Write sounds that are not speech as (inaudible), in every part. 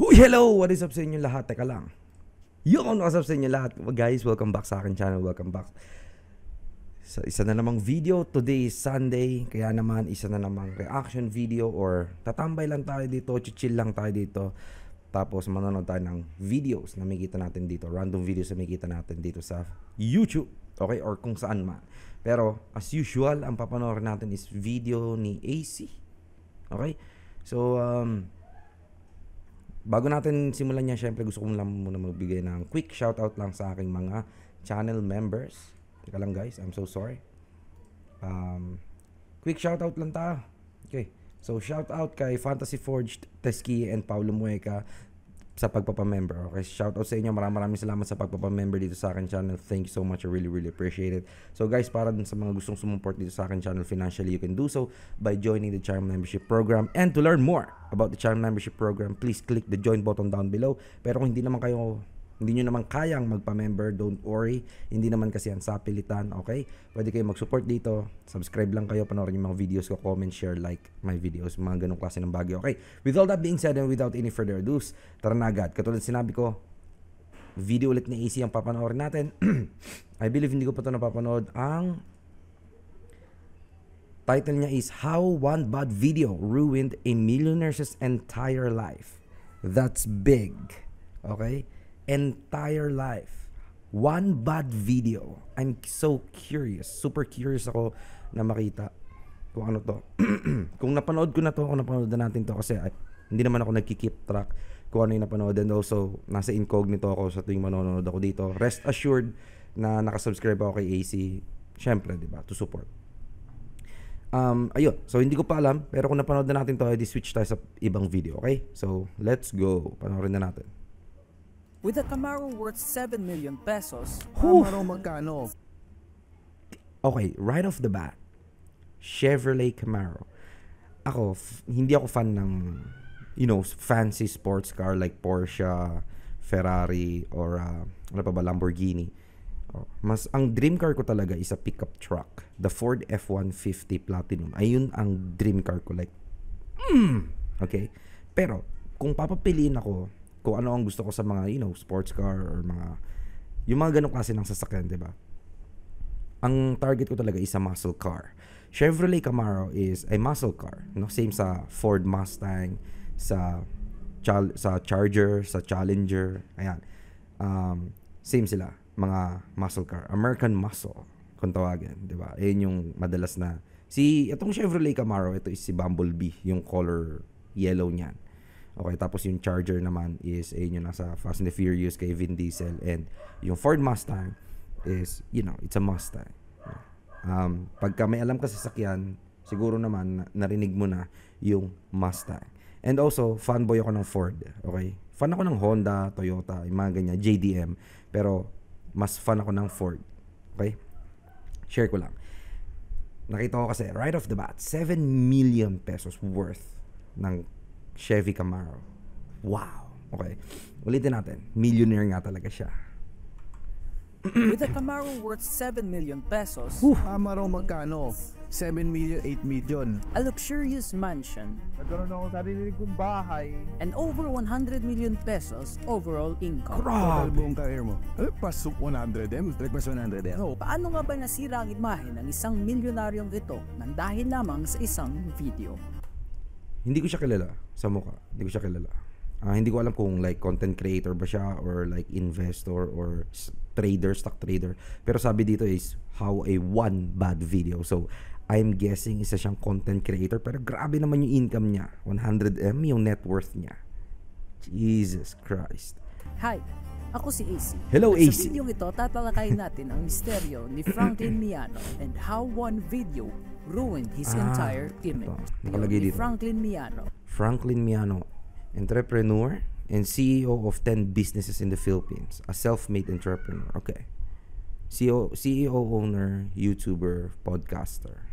Uy, hello! What is up sa inyo lahat? Teka lang. Yun, what's up sa inyo lahat? Guys, welcome back sa akin channel. Welcome back sa isa na namang video. Today is Sunday. Kaya naman, isa na namang reaction video or tatambay lang tayo dito, chill lang tayo dito. Tapos manonood tayo ng videos na makikita natin dito. Random videos na makikita natin dito sa YouTube. Okay? Or kung saan man. Pero, as usual, ang papanoorin natin is video ni AC. Okay? So, um, bago natin simulan niya, syempre gusto ko lang muna magbigay ng quick shoutout lang sa aking mga channel members. Teka lang guys, I'm so sorry. Um, quick shoutout lang ta. Okay. So shoutout kay Fantasy Forged, Teski and Paulo Mueca sa pagpapamember. Okay, shout out sa inyo. Maraming maraming salamat sa pagpapamember dito sa akin channel. Thank you so much. I really really appreciate it. So guys, para dun sa mga gustong sumupport dito sa akin channel financially, you can do so by joining the Charm Membership Program. And to learn more about the Charm Membership Program, please click the join button down below. Pero kung hindi naman kayo hindi nyo naman kayang magpa-member, don't worry. Hindi naman kasi yan sa pilitan, okay? Pwede kayo mag-support dito. Subscribe lang kayo, panoorin yung mga videos ko, comment, share, like my videos, mga ganong klase ng bagay, okay? With all that being said and without any further ado, tara na agad. Katulad sinabi ko, video ulit ni AC ang papanoorin natin. (clears throat) I believe hindi ko pa ito napapanood. Ang title niya is How One Bad Video Ruined a Millionaire's Entire Life. That's big. Okay? Entire life. One bad video. I'm so curious. Super curious ako na makita kung ano to. (clears throat) kung napanood ko na to, kung napanood na natin to kasi ay, hindi naman ako nagki-keep track kung ano yung napanood and also nasa incognito ako sa tuwing manonood ako dito. Rest assured na nakasubscribe ako kay AC. Syempre, di ba? To support. Um, ayun. So, hindi ko pa alam. Pero kung napanood na natin to, edi switch tayo sa ibang video. Okay? So, let's go. Panoorin na natin. With a Camaro worth 7 million pesos, Camaro magkano? Okay, right off the bat, Chevrolet Camaro. Ako, hindi ako fan ng, you know, fancy sports car like Porsche, Ferrari, or uh, ano pa ba, Lamborghini. Oh, mas ang dream car ko talaga is a pickup truck. The Ford F-150 Platinum. Ayun ang dream car ko. Like, mm, okay? Pero, kung papapiliin ako kung ano ang gusto ko sa mga, you know, sports car or mga, yung mga ganong klase ng sasakyan, di ba? Ang target ko talaga is a muscle car. Chevrolet Camaro is a muscle car. No? Same sa Ford Mustang, sa Chal- sa Charger, sa Challenger. Ayan. Um, same sila. Mga muscle car. American muscle, kung tawagin. Di ba? Ayan yung madalas na. Si, itong Chevrolet Camaro, ito is si Bumblebee. Yung color yellow niyan. Okay, tapos yung Charger naman is eh, yung nasa Fast and the Furious kay Vin Diesel and yung Ford Mustang is, you know, it's a Mustang. Um, pagka may alam ka sa sasakyan, siguro naman narinig mo na yung Mustang. And also, fanboy ako ng Ford. Okay? Fan ako ng Honda, Toyota, yung mga ganyan, JDM. Pero, mas fan ako ng Ford. Okay? Share ko lang. Nakita ko kasi, right off the bat, 7 million pesos worth ng Chevy Camaro. Wow. Okay. Ulitin natin. Millionaire nga talaga siya. With a Camaro worth 7 million pesos, Camaro magkano? 7 million, 8 million. a luxurious mansion, Nagkaroon ako sarili kong bahay. and over 100 million pesos overall income. Total Grabe. buong career mo. Eh, pasok 100M, lagpas 100M. No, paano nga ba nasira ang imahe ng isang milyonaryong ito nang dahil lamang sa isang video? Hindi ko siya kilala sa mukha. Hindi ko siya kilala. Ah, hindi ko alam kung like content creator ba siya or like investor or trader, stock trader. Pero sabi dito is how a one bad video. So, I'm guessing isa siyang content creator pero grabe naman yung income niya. 100M yung net worth niya. Jesus Christ. Hi, ako si AC. Hello, At AC. Sa videong ito, tatalakayin natin ang misteryo ni Franklin Miano and how one video ruined his Ah, entire image. ito. Nakalagay dito. Franklin Miano. Franklin Miano, entrepreneur and CEO of 10 businesses in the Philippines. A self-made entrepreneur. Okay. CEO, CEO, owner, YouTuber, podcaster.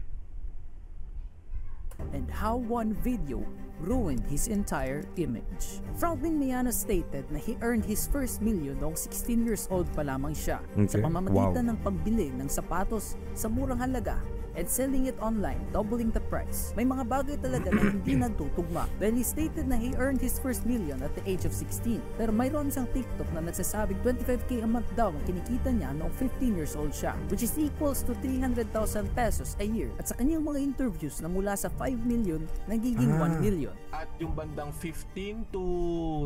and how one video ruined his entire image. Franklin Miano stated na he earned his first million noong 16 years old pa lamang siya sa Okay. pamamagitan ng pagbili ng sapatos sa murang halaga and selling it online, doubling the price. May mga bagay talaga na hindi (clears throat) nagtutugma. Dahil he stated na he earned his first million at the age of 16. Pero mayroon siyang TikTok na nagsasabing 25k a month daw ang kinikita niya noong 15 years old siya, which is equals to 300,000 pesos a year. At sa kanyang mga interviews na mula sa 5 million, nagiging Ah. 1 million. At yung bandang 15 to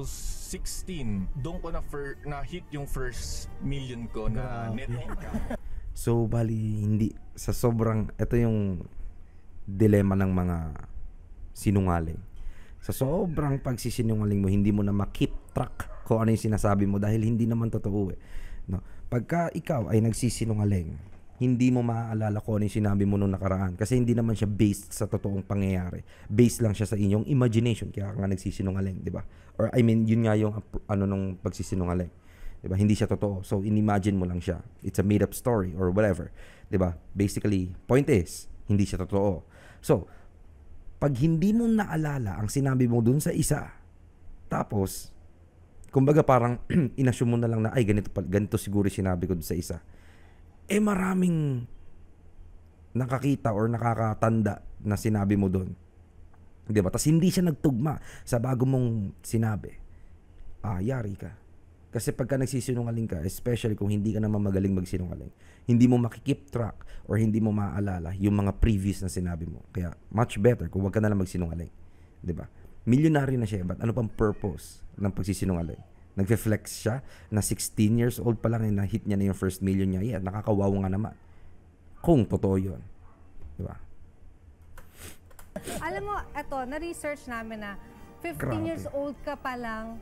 16, doon ko na, fir- na hit yung first million ko na Grabe. net income. (laughs) So, bali, hindi, sa sobrang, ito yung dilema ng mga sinungaling. Sa sobrang pagsisinungaling mo, hindi mo na makip track kung ano yung sinasabi mo dahil hindi naman totoo eh. No? Pagka ikaw ay nagsisinungaling, hindi mo maaalala kung ano yung sinabi mo nung nakaraan kasi hindi naman siya based sa totoong pangyayari. Based lang siya sa inyong imagination kaya ka nga nagsisinungaling, di ba? Or I mean, yun nga yung ano nung pagsisinungaling. 'Di ba? Hindi siya totoo. So inimagine mo lang siya. It's a made up story or whatever, 'di ba? Basically, point is, hindi siya totoo. So, pag hindi mo naalala ang sinabi mo dun sa isa, tapos kumbaga parang (clears throat) inassume mo na lang na ay ganito ganito siguro sinabi ko dun sa isa. Eh maraming nakakita or nakakatanda na sinabi mo dun. 'Di ba? Tapos hindi siya nagtugma sa bago mong sinabi. Ah, yari ka. Kasi pagka nagsisinungaling ka, especially kung hindi ka naman magaling magsinungaling, hindi mo makikip track or hindi mo maaalala yung mga previous na sinabi mo. Kaya much better kung wag ka na lang magsinungaling. 'Di ba? Milyonaryo na siya, but ano pang purpose ng pagsisinungaling? Nagfe-flex siya na 16 years old pa lang eh, na-hit niya na yung first million niya. Yeah, nakakawawa nga naman. Kung totoo yun. Di ba? Alam mo, eto, na-research namin na 15 Grabe. years old ka pa lang,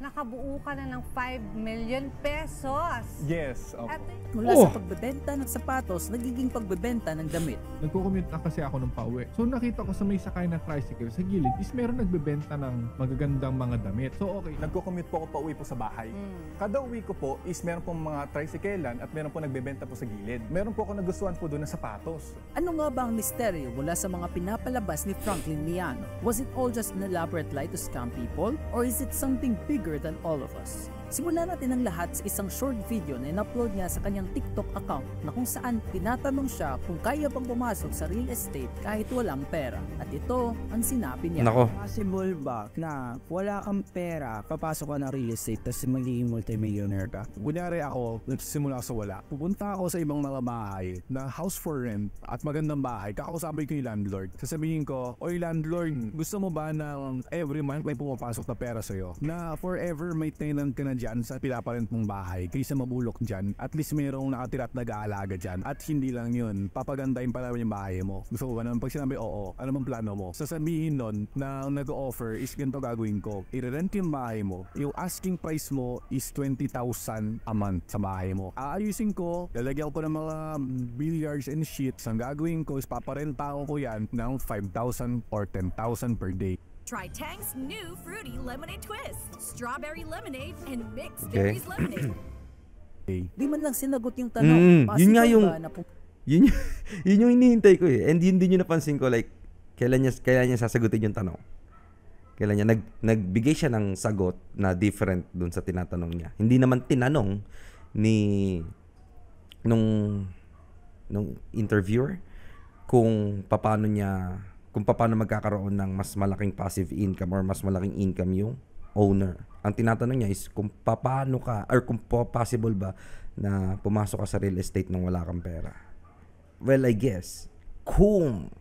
nakabuo ka na ng 5 million pesos. Yes, opo. At Mula Oh! sa pagbebenta ng sapatos, nagiging pagbebenta ng damit. Nagko-commute na kasi ako ng pauwi. So nakita ko sa may sakay na tricycle sa gilid is meron nagbebenta ng magagandang mga damit. So okay, Nagko-commute po ako pa uwi po sa bahay. Kada uwi ko po is meron pong mga tricyclean at meron po nagbebenta po sa gilid. Meron po ako nagustuhan po doon na sapatos. Ano nga ba ang misteryo mula sa mga pinapalabas ni Franklin Miano? Was it all just an elaborate lie to scam people? Or is it something bigger than all of us? Simulan natin ang lahat sa isang short video na in-upload niya sa kanyang TikTok account na kung saan tinatanong siya kung kaya bang pumasok sa real estate kahit walang pera. At ito ang sinabi niya. Nako, Possible ba na wala kang pera, papasok ka ng real estate, tapos magiging multimillionaire ka? Kunyari ako, nagsisimula sa wala. Pupunta ako sa ibang mga bahay na house for rent at magandang bahay. Kakausapin ko yung landlord. Sasabihin ko, Oy landlord, gusto mo ba na every month may pumapasok na pera sa'yo? Na forever may tenant ka na dyan sa pinaparent mong bahay kaysa mabulok dyan. At least mayroong nakatira at nag-aalaga dyan. At hindi lang yun, papagandahin pa namin yung bahay mo. Gusto mo ba naman? Pag sinabi, oo, ano bang plano mo? Sasabihin nun na ang nag-offer is ganito gagawin ko. I-rent yung bahay mo. Yung asking price mo is 20,000 a month sa bahay mo. Aayusin ko, lalagyan ko ng mga billiards and sheets. Ang gagawin ko is paparenta ko yan ng 5,000 or 10,000 per day. Try Tang's new fruity lemonade twist, strawberry lemonade and mixed Okay. berries lemonade. (clears throat) Di man lang sinagot yung tanong. Mm, yun nga yung- yun, (laughs) yun yung hinihintay ko eh. And yun din yung napansin ko like, kailan niya, kailan niya sasagutin yung tanong. Kailan niya, nag, nagbigay siya ng sagot na different dun sa tinatanong niya. Hindi naman tinanong ni nung nung interviewer kung paano niya kung paano magkakaroon ng mas malaking passive income or mas malaking income yung owner. Ang tinatanong niya is kung paano ka or kung po- possible ba na pumasok ka sa real estate nang wala kang pera. Well, I guess kung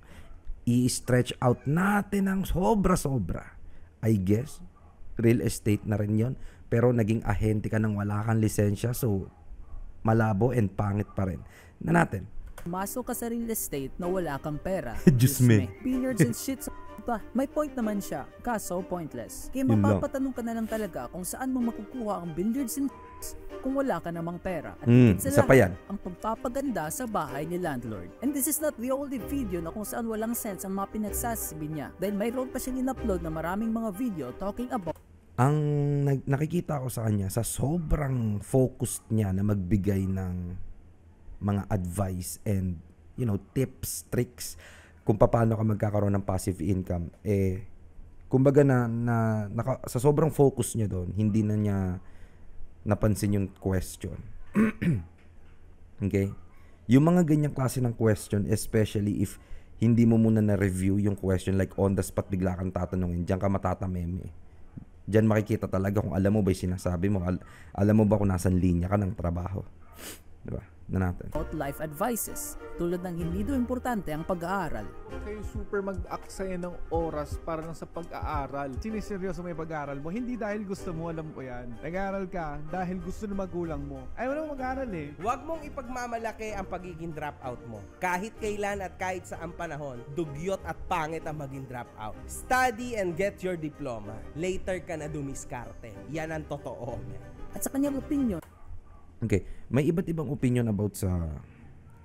i-stretch out natin ng sobra-sobra, I guess real estate na rin 'yon. Pero naging ahente ka nang wala kang lisensya so malabo and pangit pa rin. Na natin. Pumasok ka sa real estate na wala kang pera. (laughs) Diyos me. Billiards and shit sa (laughs) ba? May point naman siya, kaso pointless. Kaya mapapatanong ka na lang talaga kung saan mo makukuha ang billiards and kung wala ka namang pera. At Mm, sa isa pa lahat, yan. ang pagpapaganda sa bahay ni landlord. And this is not the only video na kung saan walang sense ang mga pinagsasabi niya. Dahil mayroon pa siyang in-upload na maraming mga video talking about ang nakikita ko sa kanya sa sobrang focused niya na magbigay ng mga advice and you know tips, tricks kung paano ka magkakaroon ng passive income eh kumbaga na, na naka- sa sobrang focus niya doon hindi na niya napansin yung question (clears throat) okay Yung mga ganyang klase ng question, especially if hindi mo muna na-review yung question like on the spot bigla kang tatanungin, diyan ka matatameme. Diyan makikita talaga kung alam mo ba yung sinasabi mo, al- alam mo ba kung nasan linya ka ng trabaho. Di ba? Na natin. about life advices tulad ng hindi do importante ang pag-aaral. kayo super mag-aksaya ng oras para lang sa pag-aaral. Siniseryoso mo yung pag-aaral mo. Hindi dahil gusto mo, alam ko yan. Nag-aaral ka dahil gusto ng magulang mo. Ayaw mo mag-aaral eh. Huwag mong ipagmamalaki ang pagiging dropout mo. Kahit kailan at kahit saan panahon, dugyot at pangit ang maging dropout. Study and get your diploma. Later ka na dumiskarte. Yan ang totoo. At sa kanyang opinion, Okay, may iba't ibang opinion about sa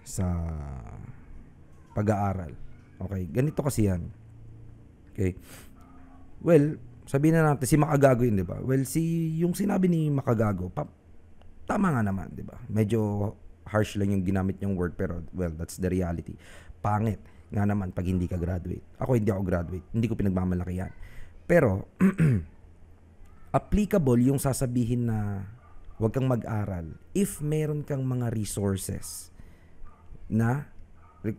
sa pag-aaral. Okay, ganito kasi yan. Okay. Well, sabihin na natin si Makagago yun, 'di ba? Well, si yung sinabi ni Makagago, pa, tama nga naman, 'di ba? Medyo harsh lang yung ginamit niyang word pero well, that's the reality. Pangit nga naman pag hindi ka graduate. Ako hindi ako graduate. Hindi ko pinagmamalaki yan. Pero (clears throat) applicable yung sasabihin na huwag kang mag-aral if meron kang mga resources na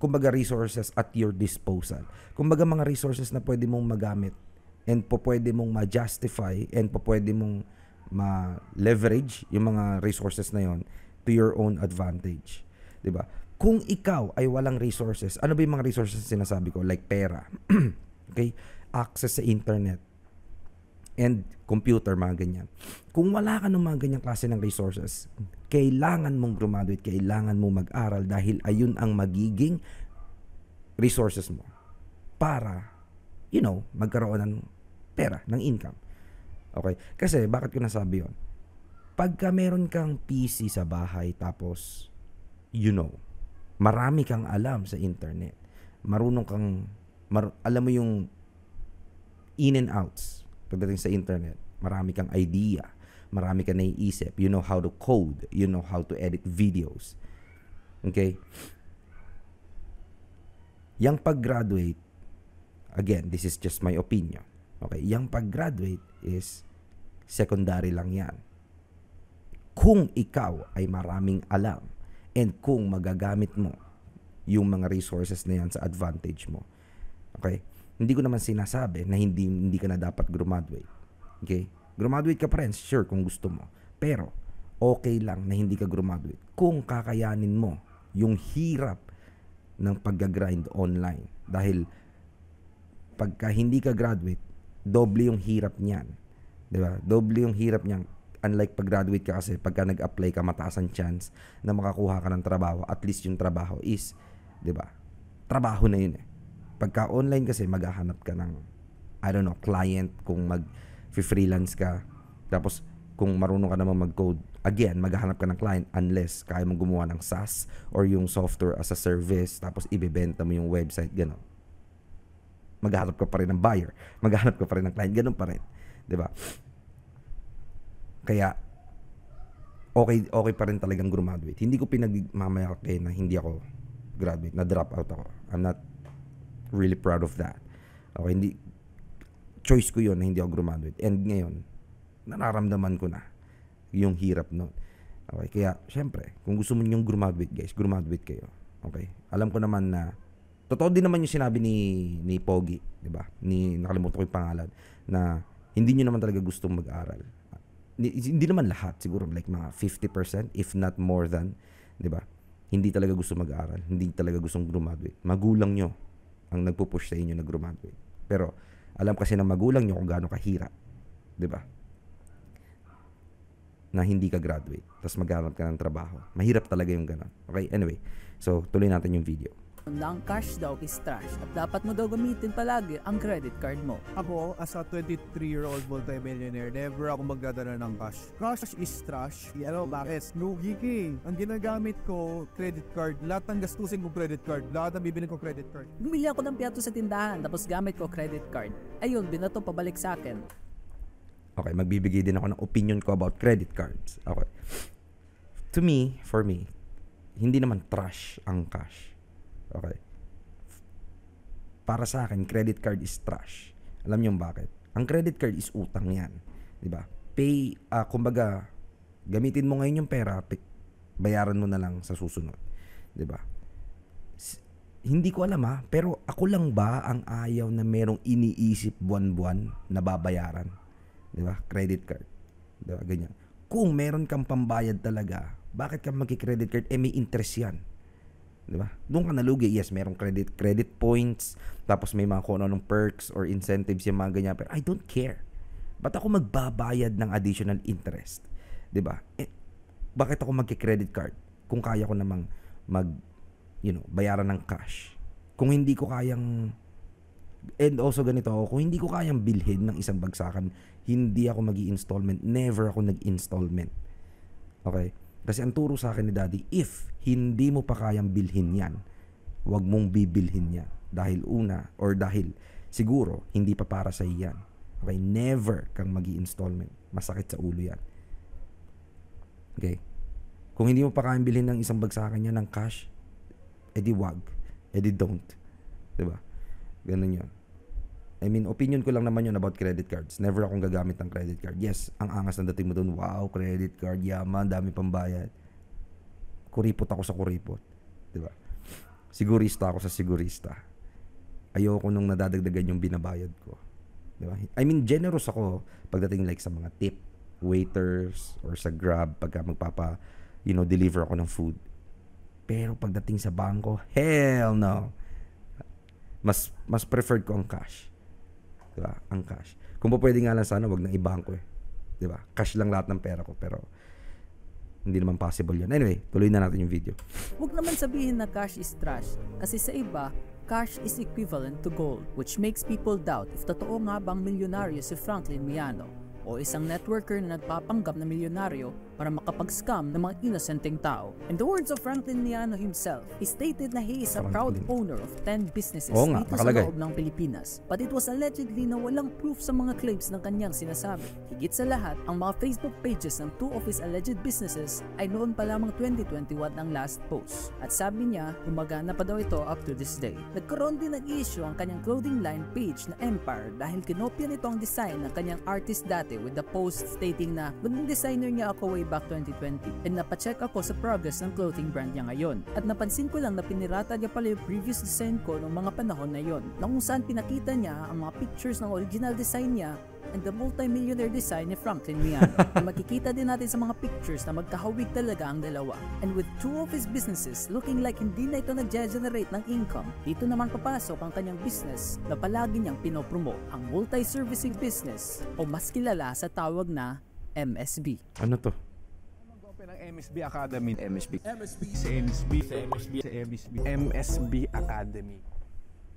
kumbaga resources at your disposal. Kumbaga mga resources na pwede mong magamit and po pwede mong ma-justify and po pwede mong ma-leverage yung mga resources na yon to your own advantage. 'Di ba? Kung ikaw ay walang resources, ano ba yung mga resources na sinasabi ko? Like pera. (clears throat) okay? Access sa internet and computer, mga ganyan. Kung wala ka ng mga ganyang klase ng resources, kailangan mong graduate, kailangan mong mag-aral dahil ayun ang magiging resources mo para, you know, magkaroon ng pera, ng income. Okay? Kasi, bakit ko nasabi yon? Pagka meron kang PC sa bahay, tapos, you know, marami kang alam sa internet, marunong kang, mar- alam mo yung in and outs pagdating sa internet. Marami kang idea. Marami kang naiisip. You know how to code. You know how to edit videos. Okay? Yang pag-graduate, again, this is just my opinion. Okay? Yang pag-graduate is secondary lang yan. Kung ikaw ay maraming alam and kung magagamit mo yung mga resources na yan sa advantage mo. Okay? Hindi ko naman sinasabi na hindi hindi ka na dapat graduate. Okay? Graduate ka pa rin, sure, kung gusto mo. Pero, okay lang na hindi ka graduate kung kakayanin mo yung hirap ng pag-grind online. Dahil, pagka hindi ka graduate, doble yung hirap niyan. Di ba? Doble yung hirap niyan. Unlike pag-graduate ka kasi, pagka nag-apply ka, mataas ang chance na makakuha ka ng trabaho. At least yung trabaho is, di ba? Trabaho na yun eh pagka online kasi maghahanap ka ng I don't know, client kung mag freelance ka. Tapos kung marunong ka naman mag-code, again, maghahanap ka ng client unless kaya mong gumawa ng SaaS or yung software as a service tapos ibebenta mo yung website, gano'n. Maghahanap ka pa rin ng buyer. Maghahanap ka pa rin ng client. Ganun pa rin. ba? Kaya okay okay pa rin talagang graduate. Hindi ko pinagmamayaki na hindi ako graduate, na drop out ako. I'm not really proud of that. Okay, hindi choice ko 'yon na hindi ako graduate. And ngayon, nararamdaman ko na yung hirap noon. Okay, kaya syempre, kung gusto mo yung graduate, guys, graduate kayo. Okay? Alam ko naman na totoo din naman yung sinabi ni ni Pogi, 'di ba? Ni nakalimutan ko yung pangalan na hindi niyo naman talaga gustong mag-aral. Hindi naman lahat, siguro like mga 50% if not more than, 'di ba? Hindi talaga gusto mag-aral, hindi talaga gustong graduate. Magulang nyo ang nagpo-push sa inyo na graduate. Pero alam kasi ng magulang nyo kung gaano kahirap, 'di ba? Na hindi ka graduate, tapos maghanap ka ng trabaho. Mahirap talaga yung ganun. Okay, anyway. So, tuloy natin yung video. Ang cash daw is trash at dapat mo daw gamitin palagi ang credit card mo. Ako, as a 23-year-old multimillionaire, never ako magdadala ng cash. Cash is trash. Ano, bakit? Lugi ka eh. Ang ginagamit ko, credit card. Lahat ng gastusin ko credit card. Lahat ng bibili ko credit card. Bumili ako ng piyato sa tindahan tapos gamit ko credit card. Ayun, binato pabalik sa akin. Okay, magbibigay din ako ng opinion ko about credit cards. Okay. To me, for me, hindi naman trash ang cash. Okay. Para sa akin, credit card is trash. Alam niyo bakit? Ang credit card is utang yan. 'Di ba? Pay, uh, kumbaga, gamitin mo ngayon yung pera, bayaran mo na lang sa susunod. 'Di ba? Hindi ko alam ha, pero ako lang ba ang ayaw na merong iniisip buwan-buwan na babayaran? 'Di ba? Credit card. 'Di ba? Ganyan. Kung meron kang pambayad talaga, bakit ka magki-credit card? Eh may interest 'yan. 'Di ba? Doon ka nalugi. Yes, merong credit credit points, tapos may mga kung ano perks or incentives yung mga ganyan, pero I don't care. Ba't ako magbabayad ng additional interest? 'Di ba? Eh, bakit ako magki-credit card kung kaya ko namang mag you know, bayaran ng cash? Kung hindi ko kayang and also ganito ako, kung hindi ko kayang bilhin ng isang bagsakan, hindi ako mag installment Never ako nag-installment. Okay? Kasi ang turo sa akin ni Daddy, if hindi mo pa kayang bilhin yan, wag mong bibilhin yan. Dahil una, or dahil siguro, hindi pa para sa yan. Okay? Never kang mag installment Masakit sa ulo yan. Okay? Kung hindi mo pa kayang bilhin ng isang bagsakan niya ng cash, edi wag. Edi don't. 'Di ba? Ganun 'yon. I mean, opinion ko lang naman yun about credit cards. Never akong gagamit ng credit card. Yes, ang angas ng dating mo doon. Wow, credit card, yaman, dami pang bayad. Kuripot ako sa kuripot. 'Di ba? Sigurista ako sa sigurista. Ayoko nung nadadagdagan yung binabayad ko. 'Di ba? I mean, generous ako pagdating like sa mga tip, waiters, or sa Grab pagka magpapa, you know, deliver ako ng food. Pero pagdating sa bangko, hell no. Mas mas preferred ko ang cash. 'Di ba? Ang cash. Kung pa pwede nga lang sana wag nang ibangko eh. 'Di ba? Cash lang lahat ng pera ko pero hindi naman possible yun. Anyway, tuloy na natin yung video. Huwag naman sabihin na cash is trash kasi sa iba, cash is equivalent to gold which makes people doubt if totoo nga bang milyonaryo si Franklin Miano o isang networker na nagpapanggap na milyonaryo para makapag-scam ng mga innocenteng tao. In the words of Franklin Miano himself, he stated na he is a proud owner of 10 businesses Oo nga, dito sa nakalagay. loob ng Pilipinas. But it was allegedly na walang proof sa mga claims ng kanyang sinasabi. Higit sa lahat, ang mga Facebook pages ng two of his alleged businesses ay noon pa lamang 2021 ang last post. At sabi niya, gumagana pa daw ito up to this day. Nagkaroon din ng issue ang kanyang clothing line page na Empire dahil kinopya nito ang design ng kanyang artist dati with the post stating na naging designer niya ako way back 2020 and napacheck ako sa progress ng clothing brand niya ngayon. At napansin ko lang na pinirata niya pala yung previous design ko noong mga panahon na yon na kung saan pinakita niya ang mga pictures ng original design niya and the multi-millionaire design ni Franklin Miano. (laughs) na makikita din natin sa mga pictures na magkahawig talaga ang dalawa. And with two of his businesses looking like hindi na ito nag-generate ng income, dito naman papasok ang kanyang business na palagi niyang pinopromote, ang multi-servicing business o mas kilala sa tawag na MSB. Ano to? Open ng MSB Academy. MSB. MSB. Si MSB. Si MSB. Si MSB. MSB Academy.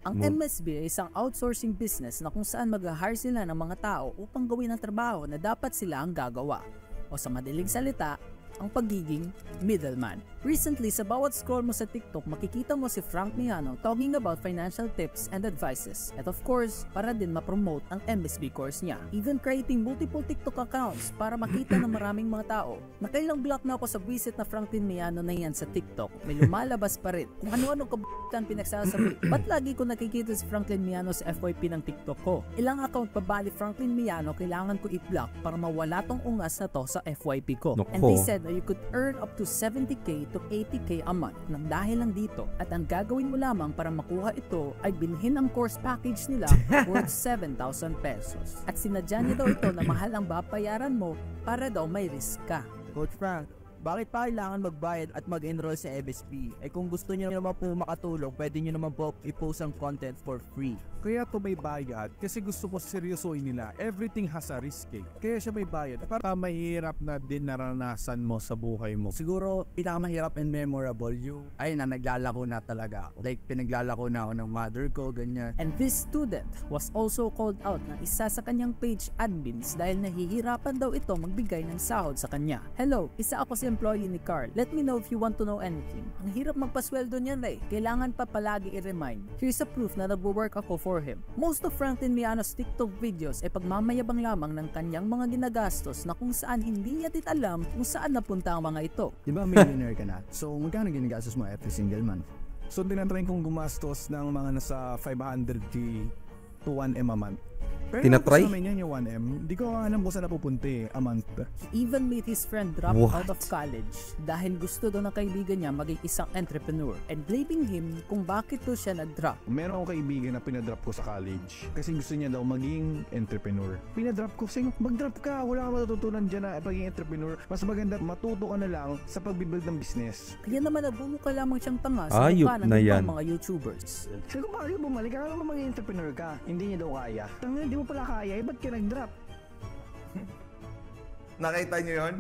Ang MSB ay isang outsourcing business na kung saan mag-hire sila ng mga tao upang gawin ang trabaho na dapat sila ang gagawa. O sa madaling salita, ang pagiging middleman. Recently, sa bawat scroll mo sa TikTok, makikita mo si Frank Miano talking about financial tips and advices. At of course, para din ma-promote ang MSB course niya. Even creating multiple TikTok accounts para makita ng maraming mga tao. Nakailang block na ako sa visit na Franklin Miano na yan sa TikTok. May lumalabas pa rin kung ano-ano kabutan pinagsasabi. (clears throat) Ba't lagi ko nakikita si Franklin Miano sa FYP ng TikTok ko? Ilang account pa ba ni Franklin Miano kailangan ko i-block para mawala tong ungas na to sa FYP ko? And they said na you could earn up to 70k to 80k a month nang dahil lang dito. At ang gagawin mo lamang para makuha ito ay binhin ang course package nila (laughs) worth 7,000 pesos. At sinadya niya daw ito na mahal ang babayaran mo para daw may risk ka. Coach Frank, bakit pa kailangan magbayad at mag-enroll sa MSP? Eh kung gusto niyo naman po makatulong, pwede niyo naman po i-post ang content for free. Kaya to may bayad kasi gusto ko seryosoin nila. Everything has a risk eh. Kaya siya may bayad para mahirap na din naranasan mo sa buhay mo. Siguro pinakamahirap and memorable yung ay na naglalako na talaga ako. Like pinaglalako na ako ng mother ko, ganyan. And this student was also called out ng isa sa kanyang page admins dahil nahihirapan daw ito magbigay ng sahod sa kanya. Hello, isa ako si employee ni Carl. Let me know if you want to know anything. Ang hirap magpasweldo niyan eh. Kailangan pa palagi i-remind. Here's a proof na nagwo-work ako for him. Most of Franklin Miano's TikTok videos ay pagmamayabang lamang ng kanyang mga ginagastos na kung saan hindi niya din alam kung saan napunta ang mga ito. Di ba millionaire ka na? So magkano ginagastos mo every single month? So tinatry kong gumastos ng mga nasa 500k to 1M a month. Pero Tinatry? Tinatry? namin yan yung 1M. Hindi ko alam kung saan napupunta eh, a month. He even made his friend drop What? out of college dahil gusto daw ng kaibigan niya maging isang entrepreneur and blaming him kung bakit daw siya nag-drop. Meron akong kaibigan na pinadrop ko sa college kasi gusto niya daw maging entrepreneur. Pinadrop ko, sige, mag-drop ka, wala ka matututunan dyan na pagiging entrepreneur. Mas maganda matuto ka na lang sa pagbibuild ng business. Kaya naman nabulo ka lamang siyang tanga sa Ayop na yan. mga YouTubers. Sabi ko, bakit bumalik? Akala mo maging entrepreneur ka. Hindi niya daw kaya. Tanga, hindi mo pala kaya. Eh, ba't ka nag-drop? (laughs) Nakita niyo yon?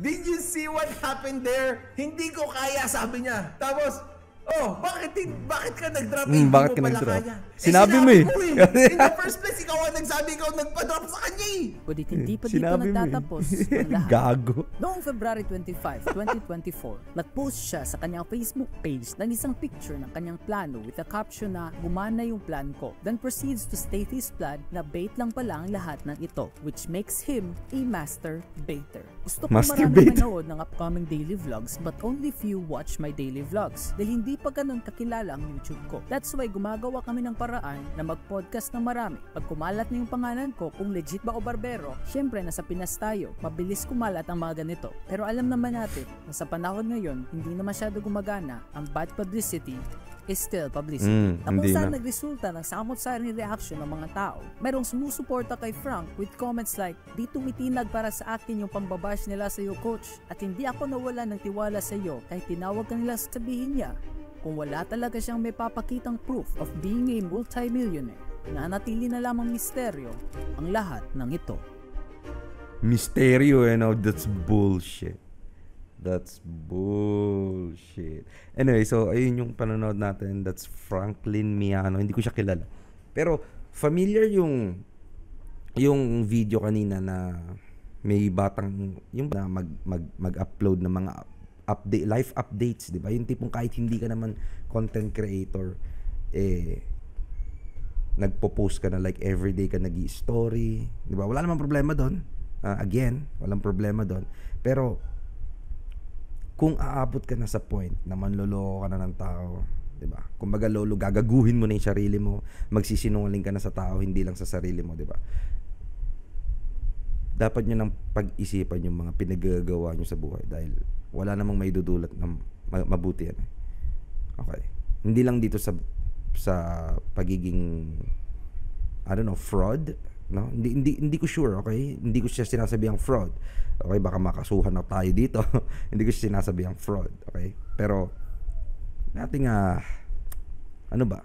Did you see what happened there? Hindi ko kaya, sabi niya. Tapos, oh, bakit, bakit ka nag-drop? Hmm, Hindi bakit mo ka pala nag-drop? kaya. Sinabi mo eh. In the first place, ikaw ang nagsabi, ikaw nagpa-drop sa kanya eh. Kundi hindi pa dito Sinabi mo eh. nagtatapos ang (laughs) lahat. Gago. Noong February 25, 2024, nag-post siya sa kanyang Facebook page ng isang picture ng kanyang plano with a caption na gumana yung plan ko. Then proceeds to state his plan na bait lang pala ang lahat ng ito, which makes him a master baiter. Gusto ko marami manood ng upcoming daily vlogs but only few watch my daily vlogs dahil hindi pa ganun kakilala ang YouTube ko. That's why gumagawa kami ng paraan na mag-podcast ng marami. Pag kumalat na yung pangalan ko kung legit ba o barbero, syempre nasa Pinas tayo, mabilis kumalat ang mga ganito. Pero alam naman natin na sa panahon ngayon, hindi na masyado gumagana ang bad publicity is still publicity. Mm, na kung saan na. nagresulta ng samot-saring reaction ng mga tao. Mayroong sumusuporta kay Frank with comments like, di tumitinag para sa akin yung pambabash nila sa iyo coach at hindi ako nawala ng tiwala sa iyo kahit tinawag ka nila sabihin niya kung wala talaga siyang may papakitang proof of being a multimillionaire. Nanatili na lamang misteryo ang lahat ng ito. Misteryo, you know, that's bullshit. That's bullshit. Anyway, so ayun yung panonood natin. That's Franklin Miano. Hindi ko siya kilala. Pero familiar yung yung video kanina na may batang yung na mag mag mag-upload ng mga update life updates, 'di ba? Yung tipong kahit hindi ka naman content creator eh nagpo-post ka na like everyday ka nag story di ba? Wala namang problema doon. Ah, again, walang problema doon. Pero kung aabot ka na sa point na manloloko ka na ng tao, 'di ba? Kumbaga lolo gagaguhin mo na 'yung sarili mo, magsisinungaling ka na sa tao, hindi lang sa sarili mo, 'di ba? Dapat nyo nang pag-isipan yung mga pinagagawa nyo sa buhay dahil wala namang may dudulot ng ma- mabuti yan. Okay. Hindi lang dito sa sa pagiging I don't know, fraud, no? Hindi hindi hindi ko sure, okay? Hindi ko siya sinasabihang fraud. Okay, baka makasuhan na tayo dito. (laughs) hindi ko siya sinasabihang fraud, okay? Pero nating ah ano ba?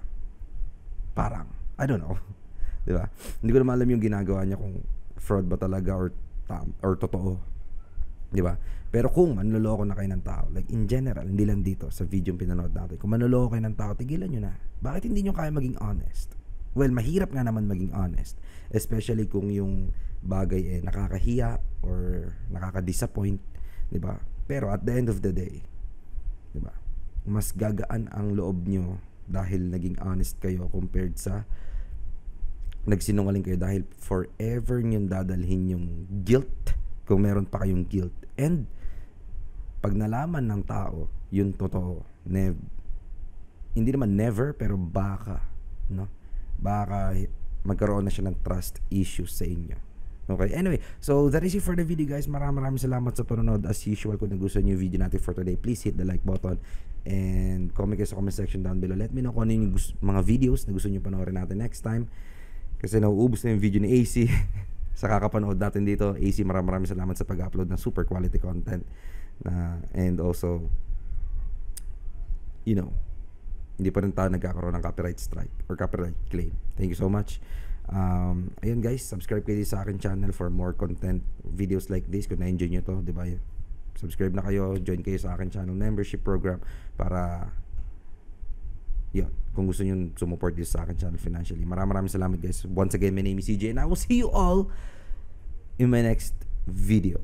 Parang I don't know. (laughs) 'Di ba? Hindi ko naman alam yung ginagawa niya kung fraud ba talaga or tam or totoo. 'Di ba? Pero kung manloloko na kayo ng tao, like in general, hindi lang dito sa video yung pinanood natin. Kung manloloko kayo ng tao, tigilan nyo na. Bakit hindi nyo kaya maging honest? Well, mahirap nga naman maging honest. Especially kung yung bagay eh nakakahiya or nakaka-disappoint, 'di ba? Pero at the end of the day, 'di ba? Mas gagaan ang loob nyo dahil naging honest kayo compared sa nagsinungaling kayo dahil forever nyo dadalhin yung guilt kung meron pa kayong guilt. And pag nalaman ng tao yung totoo, nev hindi naman never pero baka, no? Baka magkaroon na siya ng trust issues sa inyo. Okay, anyway, so that is it for the video guys. Maraming maraming salamat sa panonood. As usual, kung nagustuhan niyo yung video natin for today, please hit the like button and comment kayo sa comment section down below. Let me know kung ano yung mga videos na gusto niyo panoorin natin next time. Kasi nauubos na yung video ni AC (laughs) sa kakapanood natin dito. AC, maraming maraming salamat sa pag-upload ng super quality content. Na, and also, you know, hindi pa rin tayo nagkakaroon ng copyright strike or copyright claim. Thank you so much. Um, ayun guys, subscribe kayo sa akin channel for more content videos like this. Kung na-enjoy nyo to, di ba? Subscribe na kayo, join kayo sa akin channel membership program para yun, kung gusto nyo sumuport dito sa akin channel financially. Maraming maraming salamat guys. Once again, my name is CJ and I will see you all in my next video.